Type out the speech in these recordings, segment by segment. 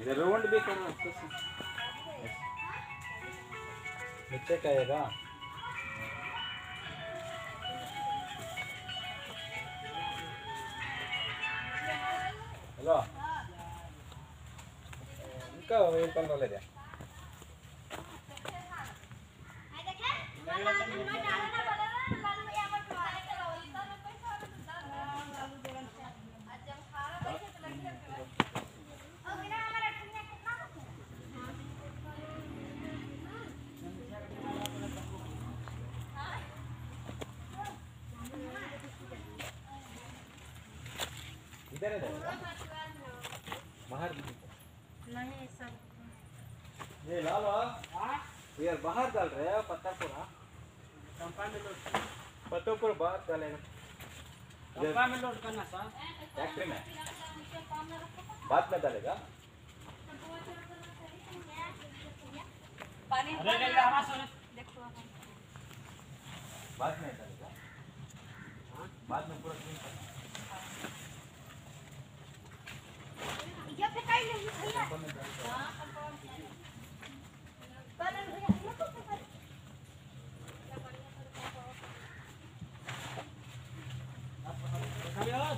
इधर राउंड भी करो अच्छे से नीचे कहेगा हेलो इनका वेट कर ले दे इधर है बाहर नहीं सब ये लालो यार बाहर डाल रहे हैं पत्ता पूरा पत्तों पर बाहर डब्बा में लोड करना फैक्ट्री में बाद में डालेगा। बाद में बाद में पूरा क्लीन करना ये फेंकाई नहीं भैया ऊपर में डाल दो। बलन भैया ये तो फेंकाई कभी आवाज़ दी अब ले जाओ अम्मा बेटी पकड़ कहाँ ले जाए टेंशन से फेंकाई अरे अरे ऐसे रूम में चले चले पकड़ ले तू ये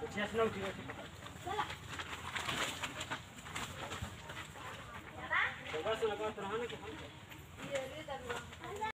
कुछ ऐसा ना उठी रहती चला। तो बस लगा तो रहने के हम ये ले जा